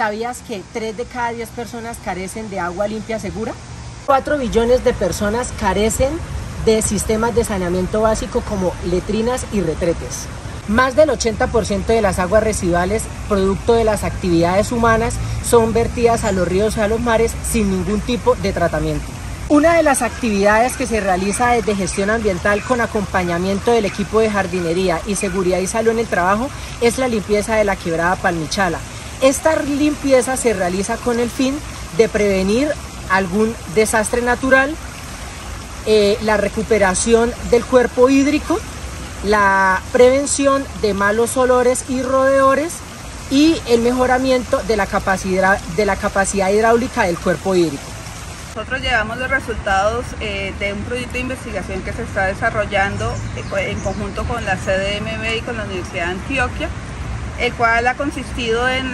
¿Sabías que 3 de cada 10 personas carecen de agua limpia segura? 4 billones de personas carecen de sistemas de saneamiento básico como letrinas y retretes. Más del 80% de las aguas residuales, producto de las actividades humanas, son vertidas a los ríos y a los mares sin ningún tipo de tratamiento. Una de las actividades que se realiza desde gestión ambiental con acompañamiento del equipo de jardinería y seguridad y salud en el trabajo es la limpieza de la quebrada Palmichala. Esta limpieza se realiza con el fin de prevenir algún desastre natural, eh, la recuperación del cuerpo hídrico, la prevención de malos olores y roedores y el mejoramiento de la capacidad, de la capacidad hidráulica del cuerpo hídrico. Nosotros llevamos los resultados eh, de un proyecto de investigación que se está desarrollando eh, pues, en conjunto con la CDMB y con la Universidad de Antioquia, el cual ha consistido en,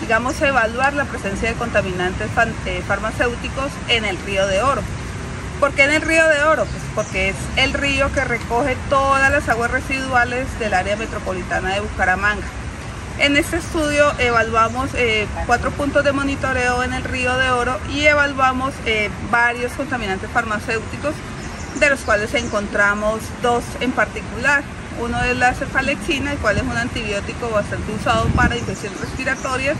digamos, evaluar la presencia de contaminantes eh, farmacéuticos en el río de Oro. ¿Por qué en el río de Oro? Pues porque es el río que recoge todas las aguas residuales del área metropolitana de Bucaramanga. En este estudio evaluamos eh, cuatro puntos de monitoreo en el río de Oro y evaluamos eh, varios contaminantes farmacéuticos, de los cuales encontramos dos en particular. Uno es la cefalexina, el cual es un antibiótico bastante usado para infecciones respiratorias,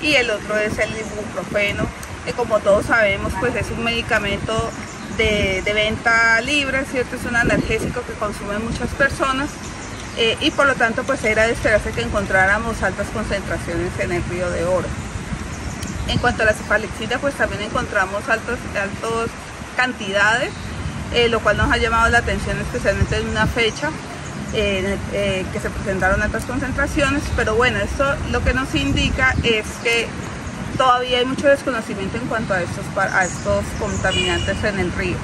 y el otro es el ibuprofeno, que como todos sabemos pues es un medicamento de, de venta libre, ¿cierto? es un analgésico que consumen muchas personas eh, y por lo tanto pues era de esperarse que encontráramos altas concentraciones en el río de Oro. En cuanto a la cefalexina pues también encontramos altas altos cantidades, eh, lo cual nos ha llamado la atención especialmente en una fecha eh, que se presentaron altas concentraciones, pero bueno, esto lo que nos indica es que todavía hay mucho desconocimiento en cuanto a estos, a estos contaminantes en el río.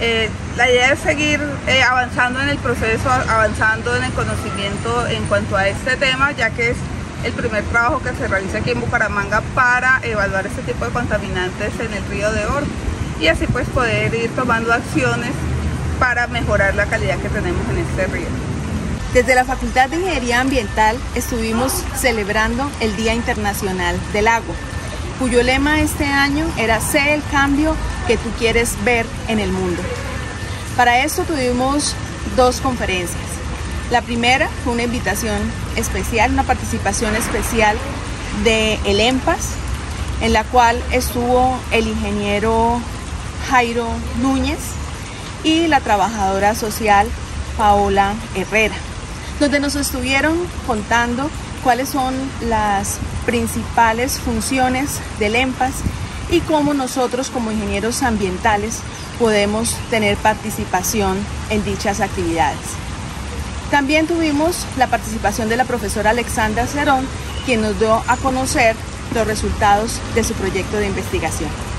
Eh, la idea es seguir eh, avanzando en el proceso, avanzando en el conocimiento en cuanto a este tema, ya que es el primer trabajo que se realiza aquí en Bucaramanga para evaluar este tipo de contaminantes en el río de Oro y así pues poder ir tomando acciones para mejorar la calidad que tenemos en este río. Desde la Facultad de Ingeniería Ambiental estuvimos celebrando el Día Internacional del Agua cuyo lema este año era Sé el cambio que tú quieres ver en el mundo. Para esto tuvimos dos conferencias. La primera fue una invitación especial, una participación especial de el EMPAS, en la cual estuvo el ingeniero Jairo Núñez y la trabajadora social Paola Herrera, donde nos estuvieron contando cuáles son las principales funciones del EMPAS y cómo nosotros como ingenieros ambientales podemos tener participación en dichas actividades. También tuvimos la participación de la profesora Alexandra Cerón, quien nos dio a conocer los resultados de su proyecto de investigación.